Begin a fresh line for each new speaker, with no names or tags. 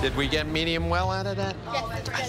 Did we get medium well out of that?
Yes,